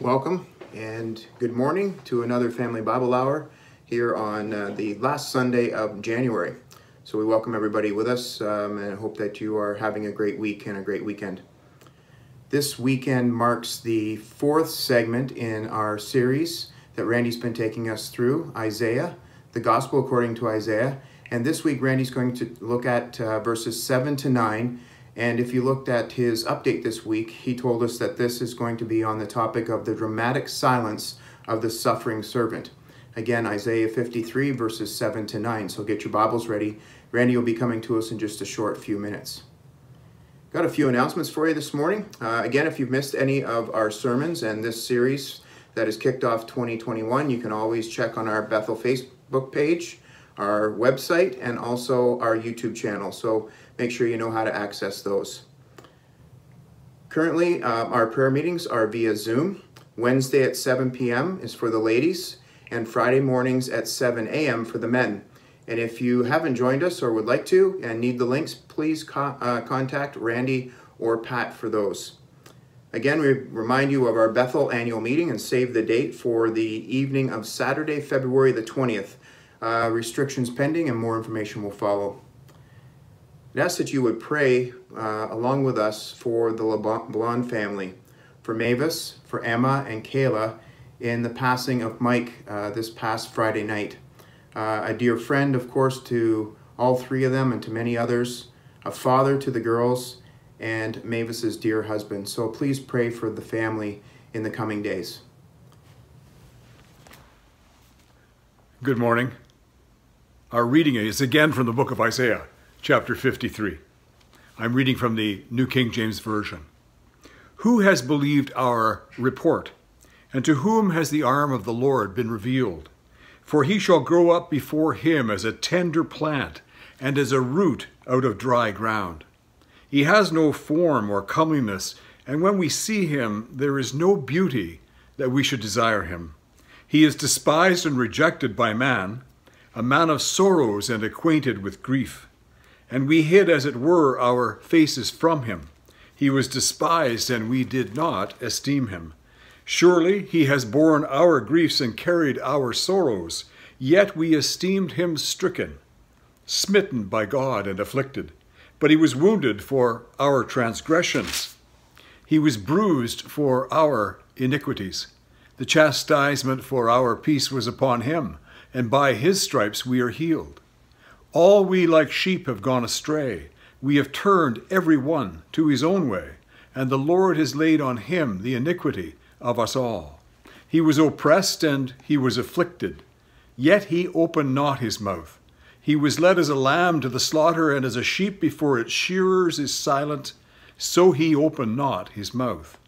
Welcome and good morning to another Family Bible Hour here on uh, the last Sunday of January. So we welcome everybody with us um, and I hope that you are having a great week and a great weekend. This weekend marks the fourth segment in our series that Randy's been taking us through, Isaiah, the Gospel according to Isaiah. And this week, Randy's going to look at uh, verses 7 to 9 and if you looked at his update this week, he told us that this is going to be on the topic of the dramatic silence of the suffering servant. Again, Isaiah 53, verses 7 to 9. So get your Bibles ready. Randy will be coming to us in just a short few minutes. Got a few announcements for you this morning. Uh, again, if you've missed any of our sermons and this series that has kicked off 2021, you can always check on our Bethel Facebook page, our website, and also our YouTube channel. So make sure you know how to access those. Currently, uh, our prayer meetings are via Zoom. Wednesday at 7 p.m. is for the ladies, and Friday mornings at 7 a.m. for the men. And if you haven't joined us or would like to and need the links, please co uh, contact Randy or Pat for those. Again, we remind you of our Bethel annual meeting and save the date for the evening of Saturday, February the 20th. Uh, restrictions pending and more information will follow. I ask that you would pray uh, along with us for the LeBlanc family, for Mavis, for Emma, and Kayla in the passing of Mike uh, this past Friday night. Uh, a dear friend, of course, to all three of them and to many others, a father to the girls, and Mavis's dear husband. So please pray for the family in the coming days. Good morning. Our reading is again from the book of Isaiah chapter 53. I'm reading from the New King James Version. Who has believed our report? And to whom has the arm of the Lord been revealed? For he shall grow up before him as a tender plant, and as a root out of dry ground. He has no form or comeliness, and when we see him, there is no beauty that we should desire him. He is despised and rejected by man, a man of sorrows and acquainted with grief and we hid, as it were, our faces from him. He was despised, and we did not esteem him. Surely he has borne our griefs and carried our sorrows, yet we esteemed him stricken, smitten by God, and afflicted. But he was wounded for our transgressions, he was bruised for our iniquities. The chastisement for our peace was upon him, and by his stripes we are healed. All we like sheep have gone astray. We have turned every one to his own way, and the Lord has laid on him the iniquity of us all. He was oppressed and he was afflicted, yet he opened not his mouth. He was led as a lamb to the slaughter, and as a sheep before its shearers is silent, so he opened not his mouth.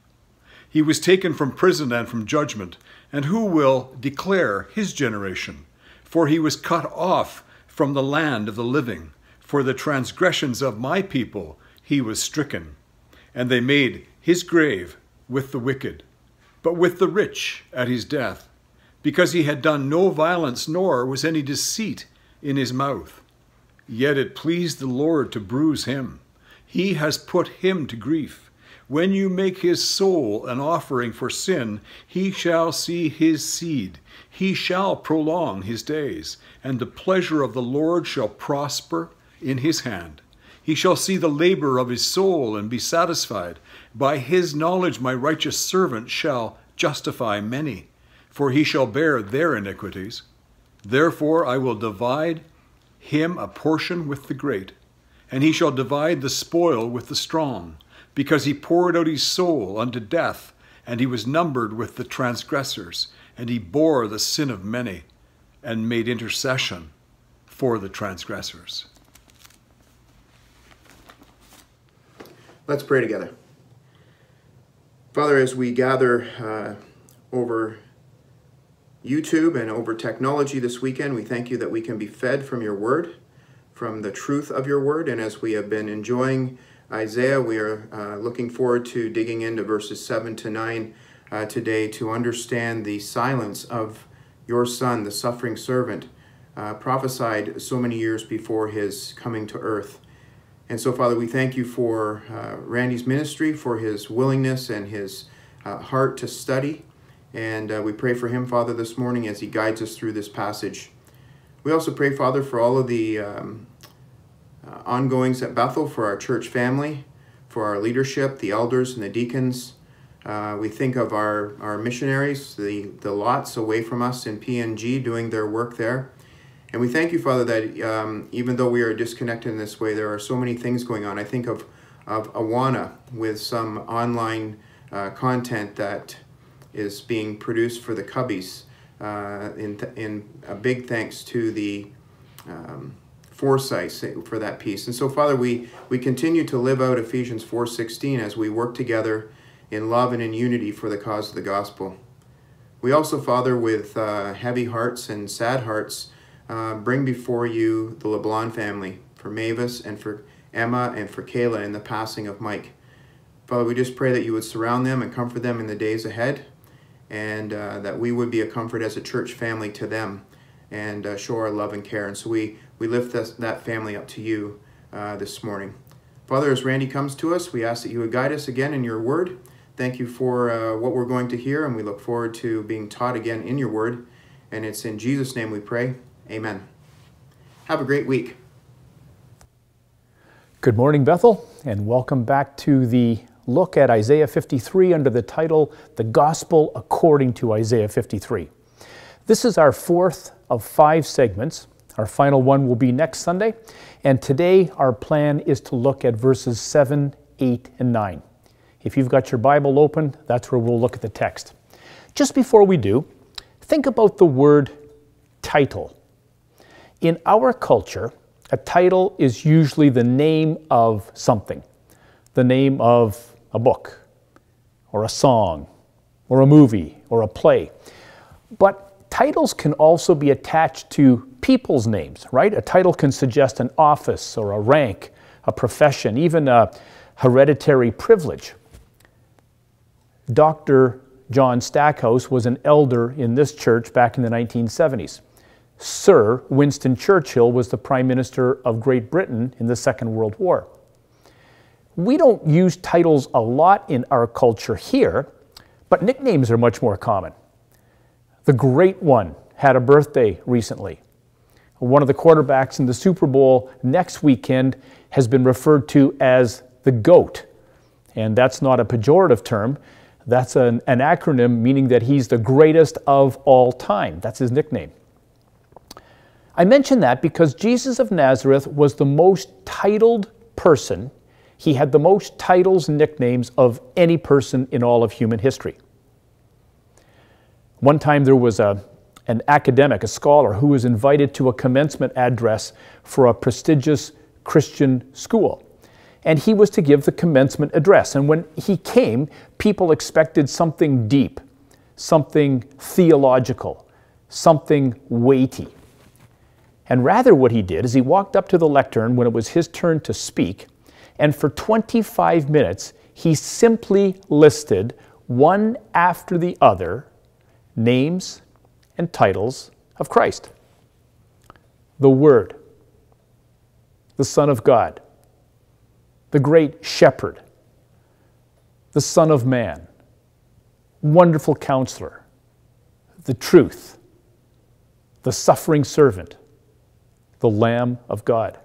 He was taken from prison and from judgment, and who will declare his generation? For he was cut off from the land of the living. For the transgressions of my people he was stricken. And they made his grave with the wicked, but with the rich at his death, because he had done no violence, nor was any deceit in his mouth. Yet it pleased the Lord to bruise him. He has put him to grief. When you make his soul an offering for sin, he shall see his seed. He shall prolong his days, and the pleasure of the Lord shall prosper in his hand. He shall see the labor of his soul and be satisfied. By his knowledge my righteous servant shall justify many, for he shall bear their iniquities. Therefore I will divide him a portion with the great, and he shall divide the spoil with the strong, because he poured out his soul unto death, and he was numbered with the transgressors, and he bore the sin of many and made intercession for the transgressors. Let's pray together. Father, as we gather uh, over YouTube and over technology this weekend, we thank you that we can be fed from your word, from the truth of your word. And as we have been enjoying Isaiah, we are uh, looking forward to digging into verses 7 to 9 uh, today to understand the silence of your son, the suffering servant, uh, prophesied so many years before his coming to earth. And so, Father, we thank you for uh, Randy's ministry, for his willingness and his uh, heart to study. And uh, we pray for him, Father, this morning as he guides us through this passage. We also pray, Father, for all of the um, uh, ongoings at Bethel, for our church family, for our leadership, the elders and the deacons. Uh, we think of our, our missionaries, the, the lots away from us in PNG doing their work there. And we thank you, Father, that um, even though we are disconnected in this way, there are so many things going on. I think of, of Awana with some online uh, content that is being produced for the Cubbies. Uh, in, in a big thanks to the um, foresight for that piece. And so, Father, we, we continue to live out Ephesians 4.16 as we work together in love and in unity for the cause of the gospel. We also, Father, with uh, heavy hearts and sad hearts, uh, bring before you the LeBlanc family, for Mavis and for Emma and for Kayla in the passing of Mike. Father, we just pray that you would surround them and comfort them in the days ahead, and uh, that we would be a comfort as a church family to them and uh, show our love and care. And so we, we lift this, that family up to you uh, this morning. Father, as Randy comes to us, we ask that you would guide us again in your word. Thank you for uh, what we're going to hear, and we look forward to being taught again in your word. And it's in Jesus' name we pray. Amen. Have a great week. Good morning, Bethel, and welcome back to the look at Isaiah 53 under the title The Gospel According to Isaiah 53. This is our fourth of five segments. Our final one will be next Sunday, and today our plan is to look at verses 7, 8, and 9. If you've got your Bible open, that's where we'll look at the text. Just before we do, think about the word title. In our culture, a title is usually the name of something, the name of a book, or a song, or a movie, or a play. But titles can also be attached to people's names, right? A title can suggest an office or a rank, a profession, even a hereditary privilege. Dr. John Stackhouse was an elder in this church back in the 1970s. Sir Winston Churchill was the Prime Minister of Great Britain in the Second World War. We don't use titles a lot in our culture here, but nicknames are much more common. The Great One had a birthday recently. One of the quarterbacks in the Super Bowl next weekend has been referred to as the GOAT. And that's not a pejorative term. That's an, an acronym meaning that he's the greatest of all time. That's his nickname. I mention that because Jesus of Nazareth was the most titled person. He had the most titles and nicknames of any person in all of human history. One time there was a, an academic, a scholar, who was invited to a commencement address for a prestigious Christian school. And he was to give the commencement address. And when he came, people expected something deep, something theological, something weighty. And rather, what he did is he walked up to the lectern when it was his turn to speak, and for 25 minutes, he simply listed one after the other names and titles of Christ. The Word, the Son of God, the Great Shepherd, the Son of Man, Wonderful Counselor, the Truth, the Suffering Servant, the Lamb of God.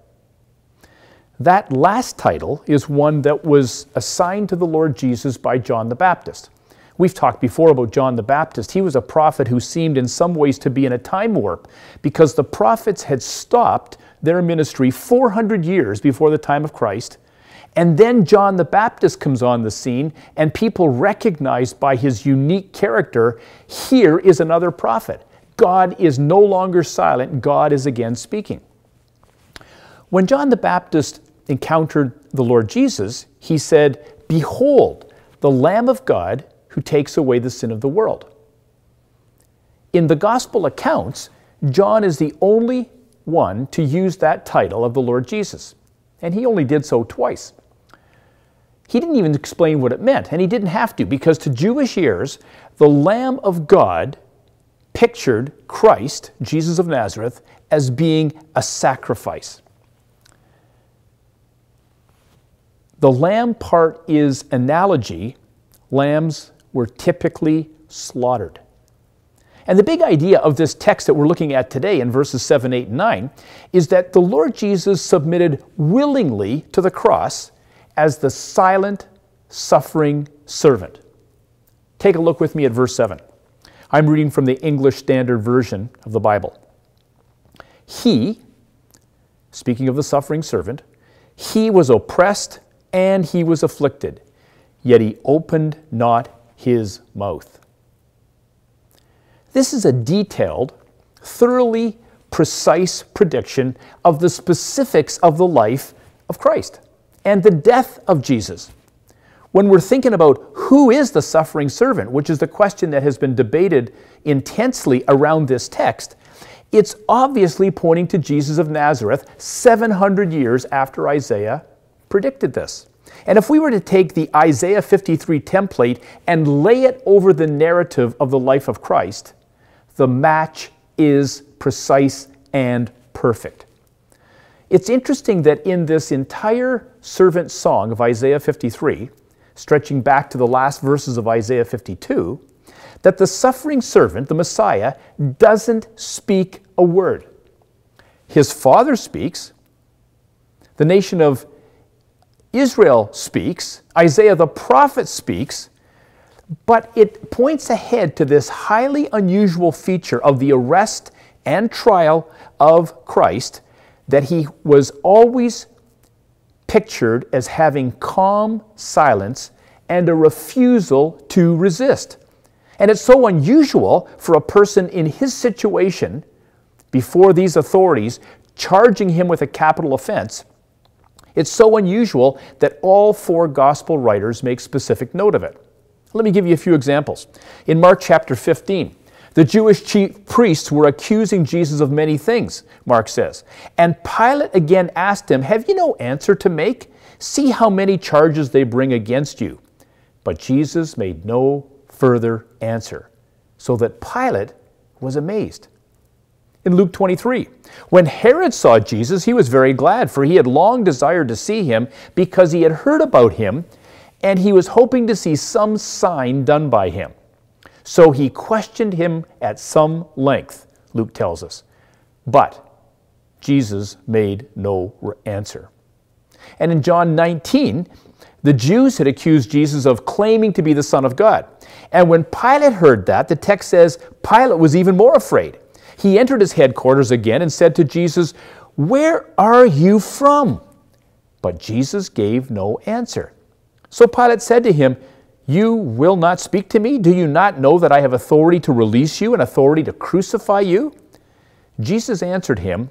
That last title is one that was assigned to the Lord Jesus by John the Baptist. We've talked before about John the Baptist. He was a prophet who seemed in some ways to be in a time warp because the prophets had stopped their ministry 400 years before the time of Christ. And then John the Baptist comes on the scene, and people recognize by his unique character here is another prophet. God is no longer silent, God is again speaking. When John the Baptist encountered the Lord Jesus, he said, Behold, the Lamb of God who takes away the sin of the world. In the gospel accounts, John is the only one to use that title of the Lord Jesus, and he only did so twice. He didn't even explain what it meant, and he didn't have to, because to Jewish ears, the Lamb of God pictured Christ, Jesus of Nazareth, as being a sacrifice. The lamb part is analogy. Lambs were typically slaughtered. And the big idea of this text that we're looking at today in verses 7, 8, and 9 is that the Lord Jesus submitted willingly to the cross as the silent, suffering servant. Take a look with me at verse 7. I'm reading from the English Standard Version of the Bible. He, speaking of the suffering servant, he was oppressed and he was afflicted, yet he opened not his mouth. This is a detailed, thoroughly precise prediction of the specifics of the life of Christ and the death of Jesus. When we're thinking about who is the suffering servant, which is the question that has been debated intensely around this text, it's obviously pointing to Jesus of Nazareth 700 years after Isaiah predicted this. And if we were to take the Isaiah 53 template and lay it over the narrative of the life of Christ, the match is precise and perfect. It's interesting that in this entire servant song of Isaiah 53, stretching back to the last verses of Isaiah 52, that the suffering servant, the Messiah, doesn't speak a word. His father speaks, the nation of Israel speaks, Isaiah the prophet speaks, but it points ahead to this highly unusual feature of the arrest and trial of Christ that he was always pictured as having calm silence and a refusal to resist. And it's so unusual for a person in his situation before these authorities charging him with a capital offense. It's so unusual that all four gospel writers make specific note of it. Let me give you a few examples. In Mark chapter 15, the Jewish chief priests were accusing Jesus of many things, Mark says. And Pilate again asked him, Have you no answer to make? See how many charges they bring against you. But Jesus made no further answer, so that Pilate was amazed. In Luke 23, when Herod saw Jesus, he was very glad, for he had long desired to see him because he had heard about him and he was hoping to see some sign done by him. So he questioned him at some length, Luke tells us. But Jesus made no answer. And in John 19, the Jews had accused Jesus of claiming to be the Son of God. And when Pilate heard that, the text says Pilate was even more afraid. He entered his headquarters again and said to Jesus, Where are you from? But Jesus gave no answer. So Pilate said to him, You will not speak to me? Do you not know that I have authority to release you and authority to crucify you? Jesus answered him,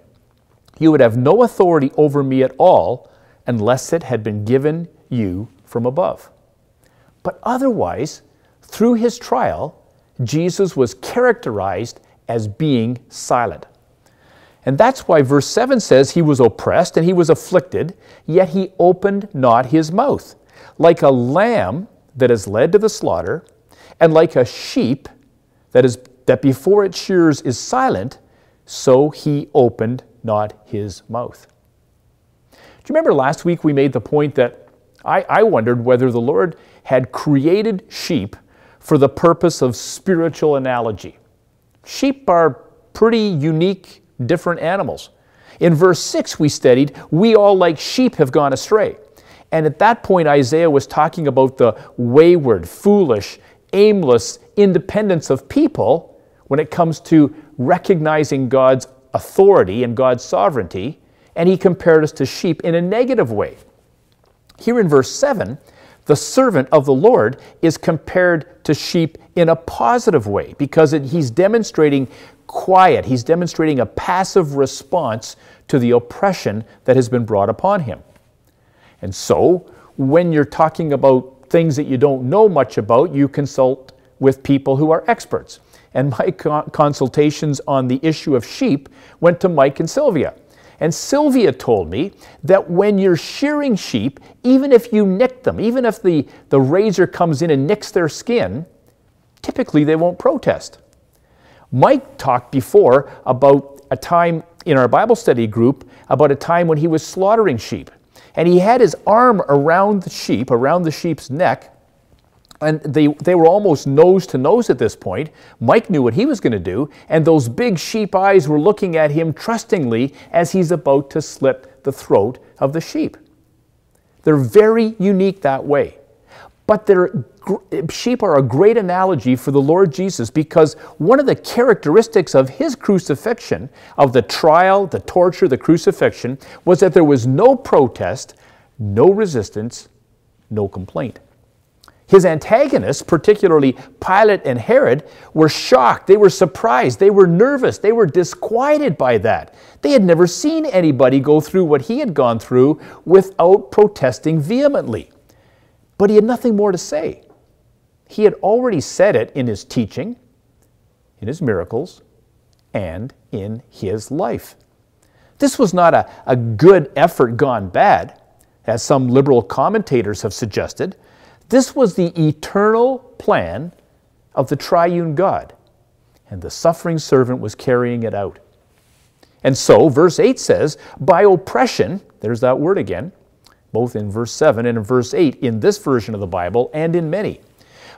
You would have no authority over me at all unless it had been given you from above. But otherwise, through his trial, Jesus was characterized as being silent. And that's why verse 7 says, He was oppressed and he was afflicted, yet he opened not his mouth like a lamb that is led to the slaughter, and like a sheep that is that before its shears is silent, so he opened not his mouth. Do you remember last week we made the point that I, I wondered whether the Lord had created sheep for the purpose of spiritual analogy? Sheep are pretty unique, different animals. In verse 6, we studied, we all like sheep have gone astray. And at that point, Isaiah was talking about the wayward, foolish, aimless independence of people when it comes to recognizing God's authority and God's sovereignty, and he compared us to sheep in a negative way. Here in verse 7, the servant of the Lord is compared to sheep in a positive way because it, he's demonstrating quiet, he's demonstrating a passive response to the oppression that has been brought upon him. And so, when you're talking about things that you don't know much about, you consult with people who are experts. And my consultations on the issue of sheep went to Mike and Sylvia. And Sylvia told me that when you're shearing sheep, even if you nick them, even if the, the razor comes in and nicks their skin, typically they won't protest. Mike talked before about a time in our Bible study group about a time when he was slaughtering sheep. And he had his arm around the sheep, around the sheep's neck, and they, they were almost nose to nose at this point. Mike knew what he was going to do, and those big sheep eyes were looking at him trustingly as he's about to slit the throat of the sheep. They're very unique that way. But sheep are a great analogy for the Lord Jesus because one of the characteristics of his crucifixion, of the trial, the torture, the crucifixion, was that there was no protest, no resistance, no complaint. His antagonists, particularly Pilate and Herod, were shocked. They were surprised. They were nervous. They were disquieted by that. They had never seen anybody go through what he had gone through without protesting vehemently. But he had nothing more to say. He had already said it in his teaching, in his miracles, and in his life. This was not a, a good effort gone bad, as some liberal commentators have suggested. This was the eternal plan of the triune God, and the suffering servant was carrying it out. And so, verse 8 says, by oppression, there's that word again, both in verse 7 and in verse 8 in this version of the Bible and in many.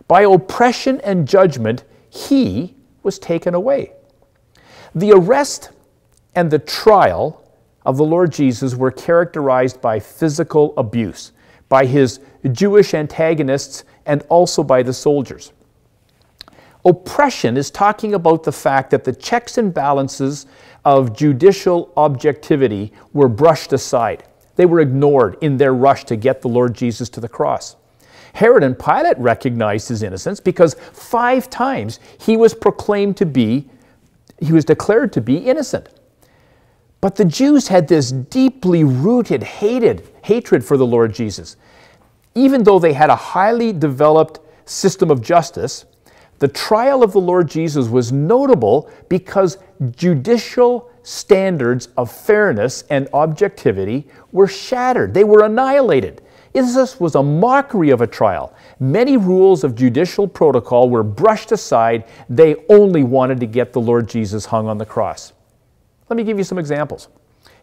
By oppression and judgment, he was taken away. The arrest and the trial of the Lord Jesus were characterized by physical abuse, by his Jewish antagonists, and also by the soldiers. Oppression is talking about the fact that the checks and balances of judicial objectivity were brushed aside. They were ignored in their rush to get the Lord Jesus to the cross. Herod and Pilate recognized his innocence because five times he was proclaimed to be, he was declared to be innocent. But the Jews had this deeply rooted hated hatred for the Lord Jesus even though they had a highly developed system of justice, the trial of the Lord Jesus was notable because judicial standards of fairness and objectivity were shattered. They were annihilated. This was a mockery of a trial. Many rules of judicial protocol were brushed aside. They only wanted to get the Lord Jesus hung on the cross. Let me give you some examples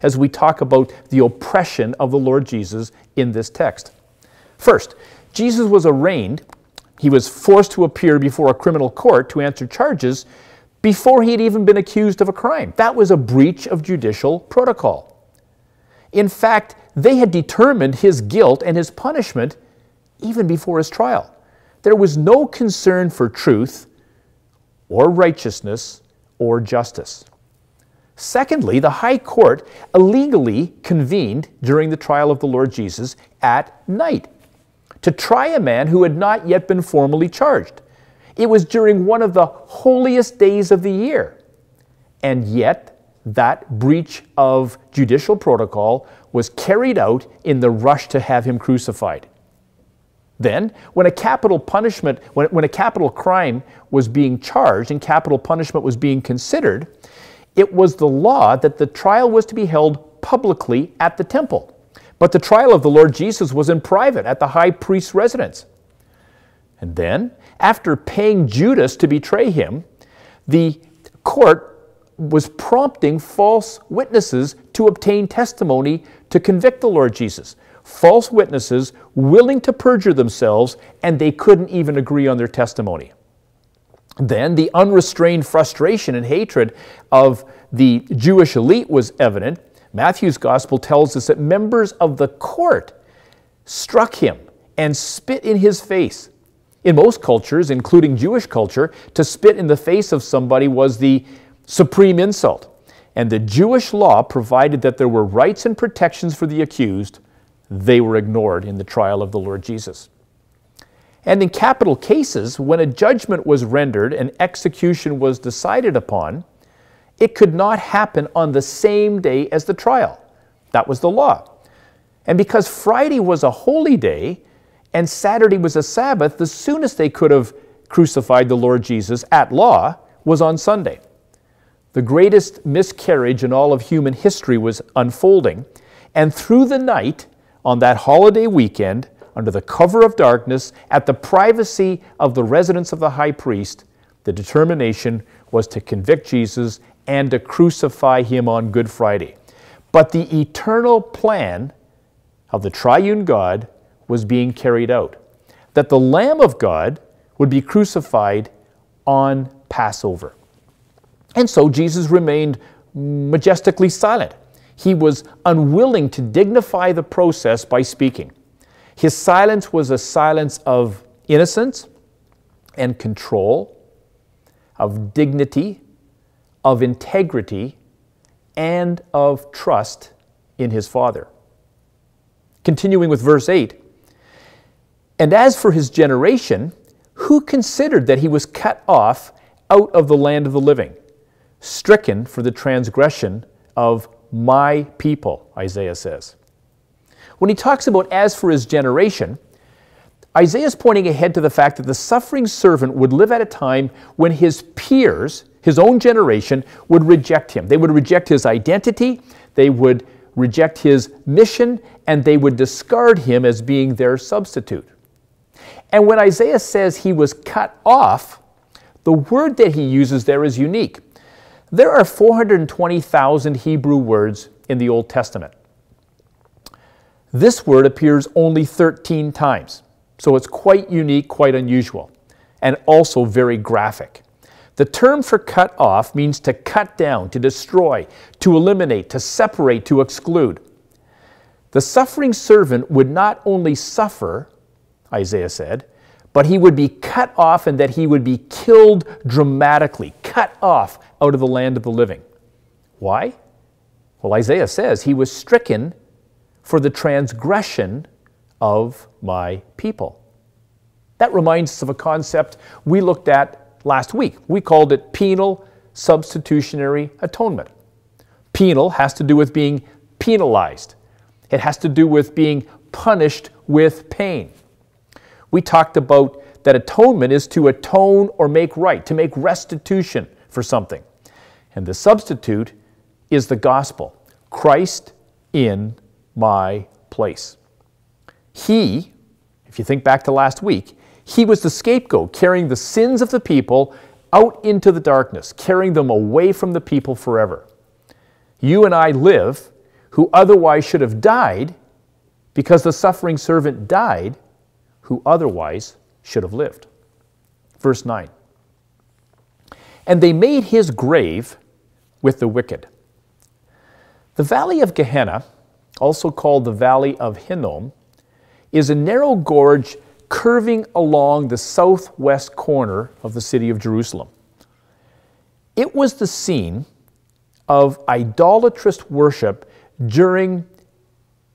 as we talk about the oppression of the Lord Jesus in this text. First, Jesus was arraigned, he was forced to appear before a criminal court to answer charges before he had even been accused of a crime. That was a breach of judicial protocol. In fact, they had determined his guilt and his punishment even before his trial. There was no concern for truth or righteousness or justice. Secondly, the High Court illegally convened during the trial of the Lord Jesus at night to try a man who had not yet been formally charged. It was during one of the holiest days of the year. And yet, that breach of judicial protocol was carried out in the rush to have him crucified. Then, when a capital punishment, when, when a capital crime was being charged and capital punishment was being considered, it was the law that the trial was to be held publicly at the temple. But the trial of the Lord Jesus was in private at the high priest's residence. And then, after paying Judas to betray him, the court was prompting false witnesses to obtain testimony to convict the Lord Jesus. False witnesses willing to perjure themselves, and they couldn't even agree on their testimony. Then the unrestrained frustration and hatred of the Jewish elite was evident Matthew's gospel tells us that members of the court struck him and spit in his face. In most cultures, including Jewish culture, to spit in the face of somebody was the supreme insult. And the Jewish law provided that there were rights and protections for the accused. They were ignored in the trial of the Lord Jesus. And in capital cases, when a judgment was rendered and execution was decided upon, it could not happen on the same day as the trial. That was the law. And because Friday was a holy day and Saturday was a Sabbath, the soonest they could have crucified the Lord Jesus at law was on Sunday. The greatest miscarriage in all of human history was unfolding, and through the night, on that holiday weekend, under the cover of darkness, at the privacy of the residence of the high priest, the determination was to convict Jesus and to crucify him on Good Friday. But the eternal plan of the triune God was being carried out. that the Lamb of God would be crucified on Passover. And so Jesus remained majestically silent. He was unwilling to dignify the process by speaking. His silence was a silence of innocence and control, of dignity, of integrity, and of trust in his Father. Continuing with verse 8 And as for his generation, who considered that he was cut off out of the land of the living, stricken for the transgression of my people, Isaiah says. When he talks about as for his generation, Isaiah is pointing ahead to the fact that the suffering servant would live at a time when his peers, his own generation, would reject him. They would reject his identity, they would reject his mission, and they would discard him as being their substitute. And when Isaiah says he was cut off, the word that he uses there is unique. There are 420,000 Hebrew words in the Old Testament. This word appears only 13 times, so it's quite unique, quite unusual, and also very graphic. The term for cut off means to cut down, to destroy, to eliminate, to separate, to exclude. The suffering servant would not only suffer, Isaiah said, but he would be cut off and that he would be killed dramatically, cut off out of the land of the living. Why? Well, Isaiah says he was stricken for the transgression of my people. That reminds us of a concept we looked at last week. We called it penal substitutionary atonement. Penal has to do with being penalized, it has to do with being punished with pain. We talked about that atonement is to atone or make right, to make restitution for something. And the substitute is the gospel Christ in my place. He, if you think back to last week, he was the scapegoat, carrying the sins of the people out into the darkness, carrying them away from the people forever. You and I live, who otherwise should have died, because the suffering servant died, who otherwise should have lived. Verse 9. And they made his grave with the wicked. The valley of Gehenna, also called the valley of Hinnom, is a narrow gorge curving along the southwest corner of the city of Jerusalem. It was the scene of idolatrous worship during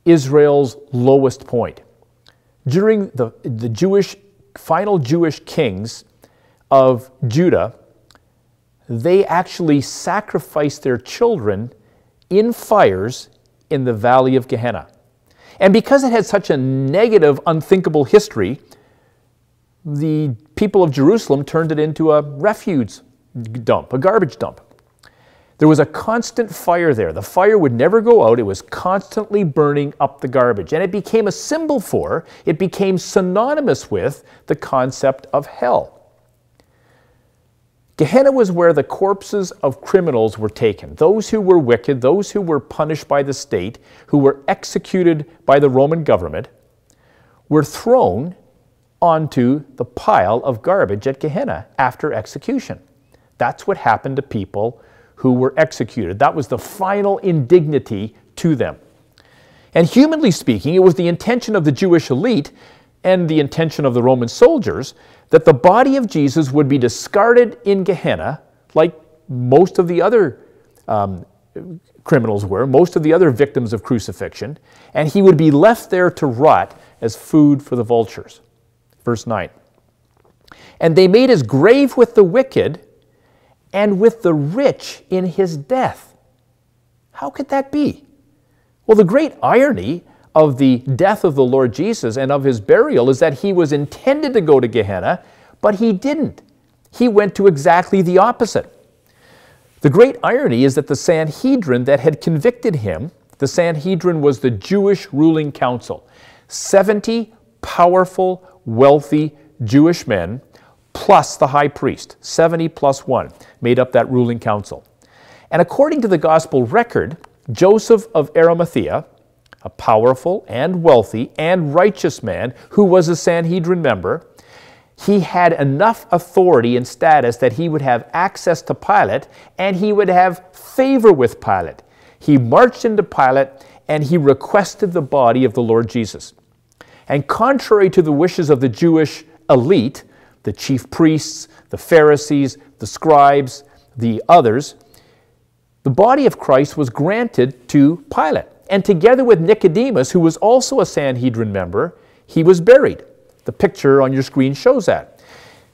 Israel's lowest point. During the, the Jewish, final Jewish kings of Judah, they actually sacrificed their children in fires in the valley of Gehenna. And because it had such a negative, unthinkable history, the people of Jerusalem turned it into a refuse dump, a garbage dump. There was a constant fire there. The fire would never go out. It was constantly burning up the garbage. And it became a symbol for, it became synonymous with the concept of hell. Gehenna was where the corpses of criminals were taken. Those who were wicked, those who were punished by the state, who were executed by the Roman government, were thrown onto the pile of garbage at Gehenna after execution. That's what happened to people who were executed. That was the final indignity to them. And humanly speaking, it was the intention of the Jewish elite and the intention of the Roman soldiers that the body of Jesus would be discarded in Gehenna, like most of the other um, criminals were, most of the other victims of crucifixion, and he would be left there to rot as food for the vultures. Verse 9. And they made his grave with the wicked and with the rich in his death. How could that be? Well, the great irony of the death of the Lord Jesus and of his burial is that he was intended to go to Gehenna, but he didn't. He went to exactly the opposite. The great irony is that the Sanhedrin that had convicted him, the Sanhedrin was the Jewish ruling council, 70 powerful, wealthy Jewish men, plus the high priest, 70 plus 1, made up that ruling council. And according to the gospel record, Joseph of Arimathea, a powerful and wealthy and righteous man who was a Sanhedrin member. He had enough authority and status that he would have access to Pilate and he would have favor with Pilate. He marched into Pilate and he requested the body of the Lord Jesus. And contrary to the wishes of the Jewish elite, the chief priests, the Pharisees, the scribes, the others, the body of Christ was granted to Pilate. And together with Nicodemus, who was also a Sanhedrin member, he was buried. The picture on your screen shows that.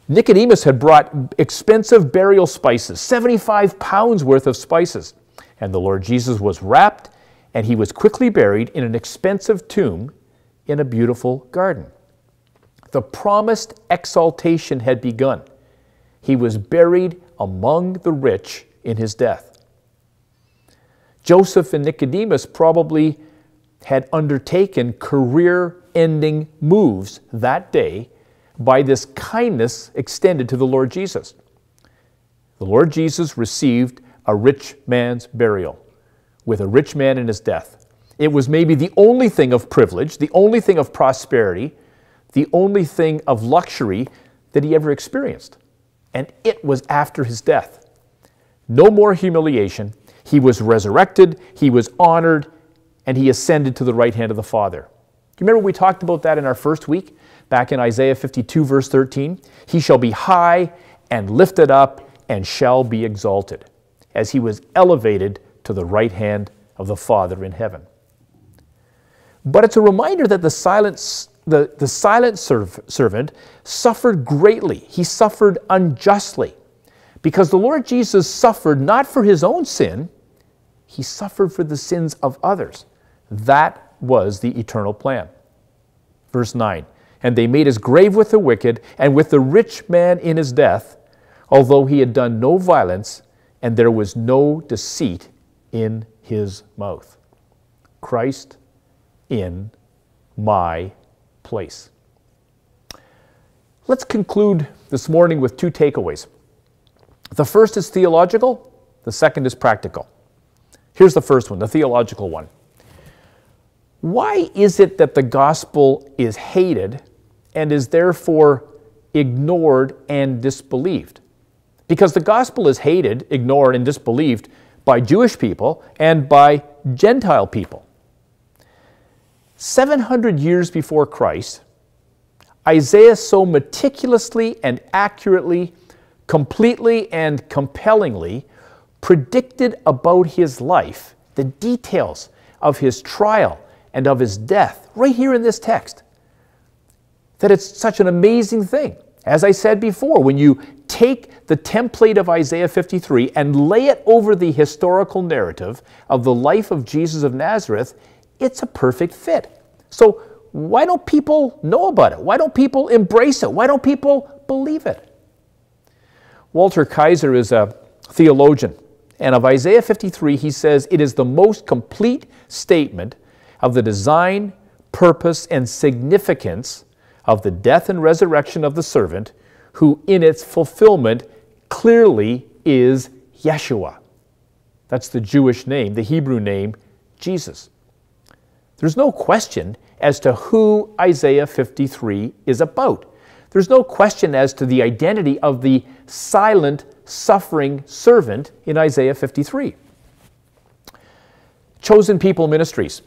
Nicodemus had brought expensive burial spices, 75 pounds worth of spices. And the Lord Jesus was wrapped and he was quickly buried in an expensive tomb in a beautiful garden. The promised exaltation had begun. He was buried among the rich in his death. Joseph and Nicodemus probably had undertaken career ending moves that day by this kindness extended to the Lord Jesus. The Lord Jesus received a rich man's burial with a rich man in his death. It was maybe the only thing of privilege, the only thing of prosperity, the only thing of luxury that he ever experienced. And it was after his death. No more humiliation. He was resurrected, he was honored, and he ascended to the right hand of the Father. Do you remember we talked about that in our first week, back in Isaiah 52, verse 13? He shall be high and lifted up and shall be exalted, as he was elevated to the right hand of the Father in heaven. But it's a reminder that the silent, the, the silent serv- servant suffered greatly. He suffered unjustly because the Lord Jesus suffered not for his own sin, he suffered for the sins of others. That was the eternal plan. Verse 9 And they made his grave with the wicked and with the rich man in his death, although he had done no violence and there was no deceit in his mouth. Christ in my place. Let's conclude this morning with two takeaways. The first is theological, the second is practical. Here's the first one, the theological one. Why is it that the gospel is hated and is therefore ignored and disbelieved? Because the gospel is hated, ignored, and disbelieved by Jewish people and by Gentile people. 700 years before Christ, Isaiah so meticulously and accurately, completely and compellingly predicted about his life, the details of his trial and of his death, right here in this text, that it's such an amazing thing. As I said before, when you take the template of Isaiah 53 and lay it over the historical narrative of the life of Jesus of Nazareth, it's a perfect fit. So, why don't people know about it? Why don't people embrace it? Why don't people believe it? Walter Kaiser is a theologian, and of Isaiah 53, he says it is the most complete statement of the design, purpose, and significance of the death and resurrection of the servant who in its fulfillment clearly is Yeshua. That's the Jewish name, the Hebrew name, Jesus. There's no question as to who Isaiah 53 is about. There's no question as to the identity of the silent, suffering servant in Isaiah 53. Chosen People Ministries.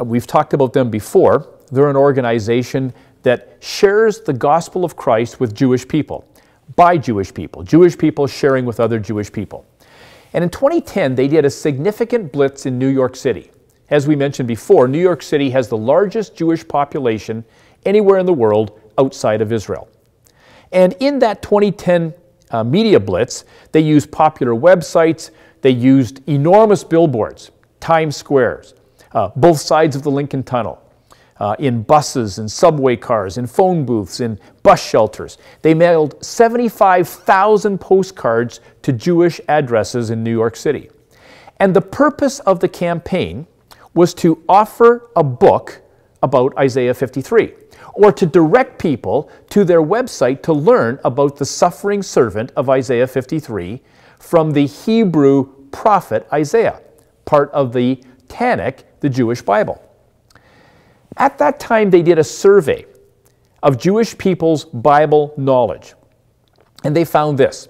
We've talked about them before. They're an organization that shares the gospel of Christ with Jewish people, by Jewish people, Jewish people sharing with other Jewish people. And in 2010, they did a significant blitz in New York City. As we mentioned before, New York City has the largest Jewish population anywhere in the world outside of Israel. And in that 2010 uh, media blitz, they used popular websites, they used enormous billboards, Times Squares, uh, both sides of the Lincoln Tunnel, uh, in buses and subway cars, in phone booths, in bus shelters. They mailed 75,000 postcards to Jewish addresses in New York City. And the purpose of the campaign was to offer a book about Isaiah 53 or to direct people to their website to learn about the suffering servant of Isaiah 53 from the Hebrew prophet Isaiah, part of the Tanakh, the Jewish Bible. At that time, they did a survey of Jewish people's Bible knowledge. And they found this.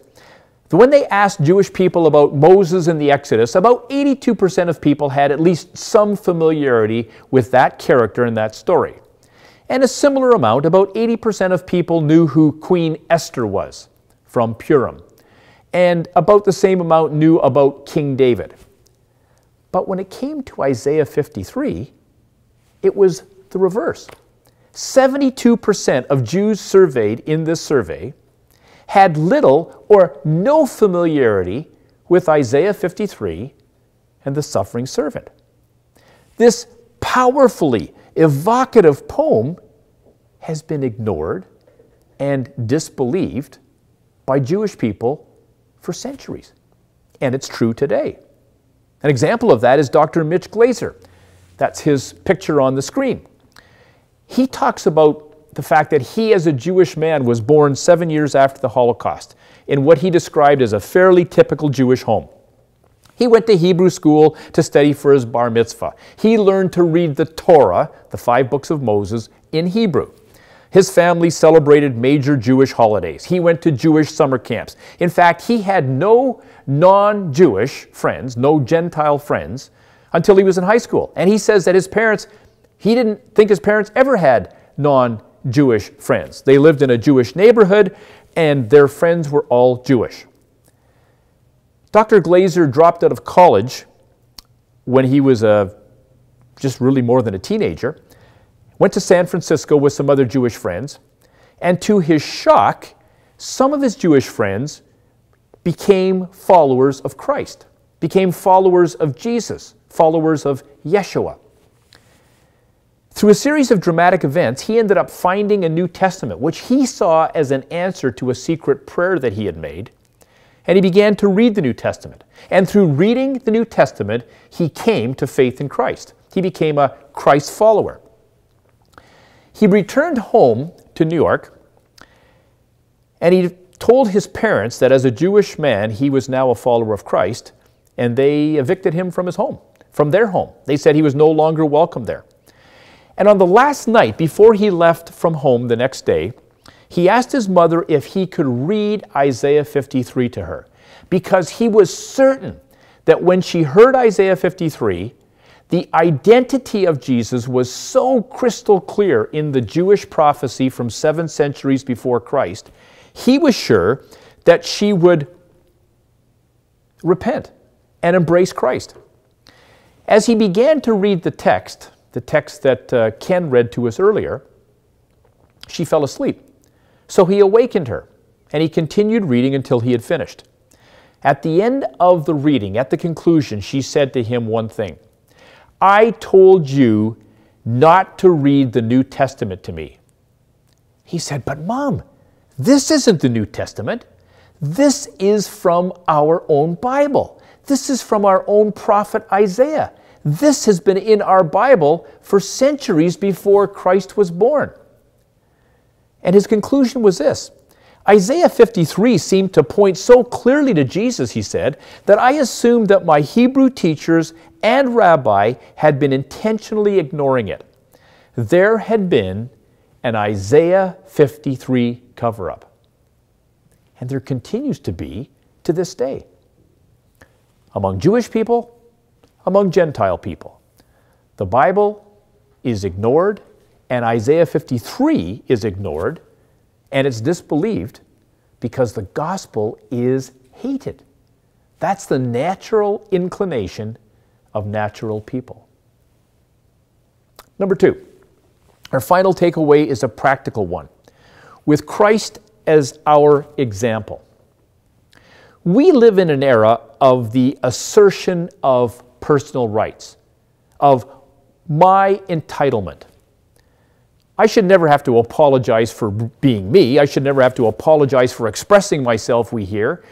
When they asked Jewish people about Moses and the Exodus, about 82% of people had at least some familiarity with that character and that story. And a similar amount, about 80% of people knew who Queen Esther was from Purim. And about the same amount knew about King David. But when it came to Isaiah 53, it was the reverse. 72% of Jews surveyed in this survey had little or no familiarity with Isaiah 53 and the suffering servant. This powerfully evocative poem has been ignored and disbelieved by Jewish people for centuries. And it's true today. An example of that is Dr. Mitch Glaser. That's his picture on the screen. He talks about the fact that he, as a Jewish man, was born seven years after the Holocaust in what he described as a fairly typical Jewish home. He went to Hebrew school to study for his bar mitzvah. He learned to read the Torah, the five books of Moses, in Hebrew. His family celebrated major Jewish holidays. He went to Jewish summer camps. In fact, he had no non Jewish friends, no Gentile friends, until he was in high school. And he says that his parents, he didn't think his parents ever had non Jewish friends. They lived in a Jewish neighborhood, and their friends were all Jewish. Dr. Glaser dropped out of college when he was a, uh, just really more than a teenager, went to San Francisco with some other Jewish friends, and to his shock, some of his Jewish friends became followers of Christ, became followers of Jesus, followers of Yeshua. Through a series of dramatic events, he ended up finding a New Testament, which he saw as an answer to a secret prayer that he had made. And he began to read the New Testament. And through reading the New Testament, he came to faith in Christ. He became a Christ follower. He returned home to New York and he told his parents that as a Jewish man, he was now a follower of Christ, and they evicted him from his home, from their home. They said he was no longer welcome there. And on the last night, before he left from home the next day, he asked his mother if he could read Isaiah 53 to her, because he was certain that when she heard Isaiah 53, the identity of Jesus was so crystal clear in the Jewish prophecy from seven centuries before Christ, he was sure that she would repent and embrace Christ. As he began to read the text, the text that uh, Ken read to us earlier, she fell asleep. So he awakened her, and he continued reading until he had finished. At the end of the reading, at the conclusion, she said to him one thing I told you not to read the New Testament to me. He said, But mom, this isn't the New Testament. This is from our own Bible. This is from our own prophet Isaiah. This has been in our Bible for centuries before Christ was born. And his conclusion was this Isaiah 53 seemed to point so clearly to Jesus, he said, that I assumed that my Hebrew teachers and rabbi had been intentionally ignoring it. There had been an Isaiah 53 cover up. And there continues to be to this day. Among Jewish people, among Gentile people. The Bible is ignored, and Isaiah 53 is ignored, and it's disbelieved because the gospel is hated. That's the natural inclination of natural people. Number two, our final takeaway is a practical one. With Christ as our example, we live in an era of the assertion of personal rights, of my entitlement. I should never have to apologize for being me. I should never have to apologize for expressing myself, we hear.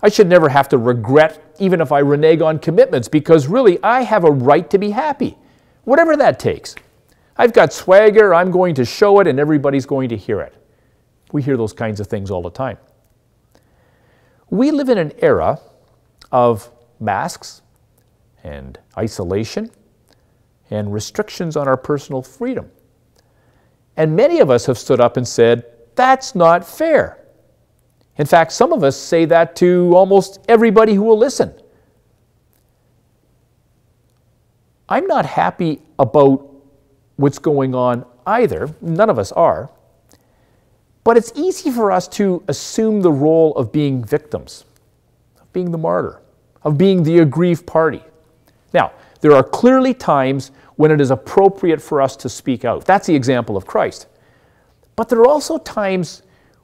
I should never have to regret even if I renege on commitments because really I have a right to be happy, whatever that takes. I've got swagger, I'm going to show it, and everybody's going to hear it. We hear those kinds of things all the time. We live in an era of masks, and isolation, and restrictions on our personal freedom. And many of us have stood up and said, that's not fair. In fact, some of us say that to almost everybody who will listen. I'm not happy about what's going on either. None of us are. But it's easy for us to assume the role of being victims, of being the martyr, of being the aggrieved party. Now, there are clearly times when it is appropriate for us to speak out. That's the example of Christ. But there are also times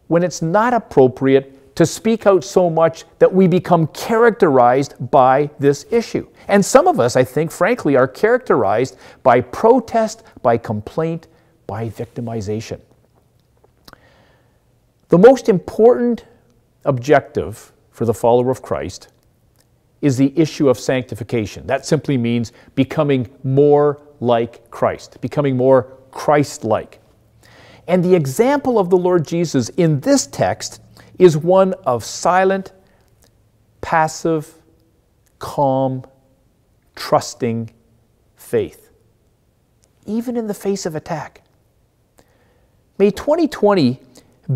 when it's not appropriate to speak out so much that we become characterized by this issue. And some of us, I think, frankly, are characterized by protest, by complaint, by victimization. The most important objective for the follower of Christ is the issue of sanctification. That simply means becoming more like Christ, becoming more Christ like. And the example of the Lord Jesus in this text is one of silent, passive, calm, trusting faith, even in the face of attack. May 2020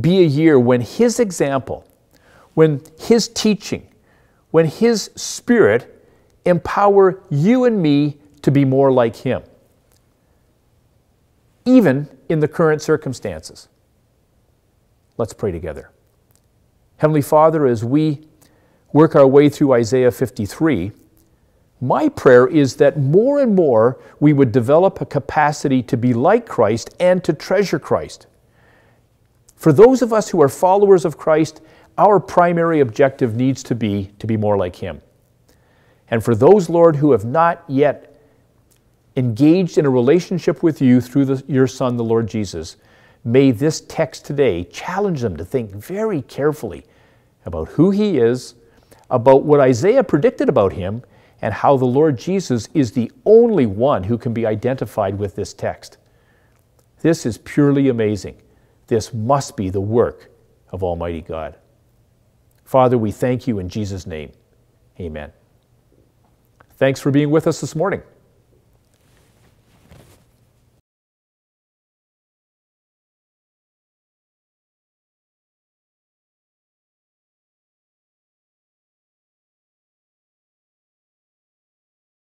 be a year when His example, when His teaching, when His Spirit empower you and me to be more like Him, even in the current circumstances. Let's pray together. Heavenly Father, as we work our way through Isaiah 53, my prayer is that more and more we would develop a capacity to be like Christ and to treasure Christ. For those of us who are followers of Christ, our primary objective needs to be to be more like Him. And for those, Lord, who have not yet engaged in a relationship with you through the, your Son, the Lord Jesus, may this text today challenge them to think very carefully about who He is, about what Isaiah predicted about Him, and how the Lord Jesus is the only one who can be identified with this text. This is purely amazing. This must be the work of Almighty God. Father, we thank you in Jesus' name. Amen. Thanks for being with us this morning.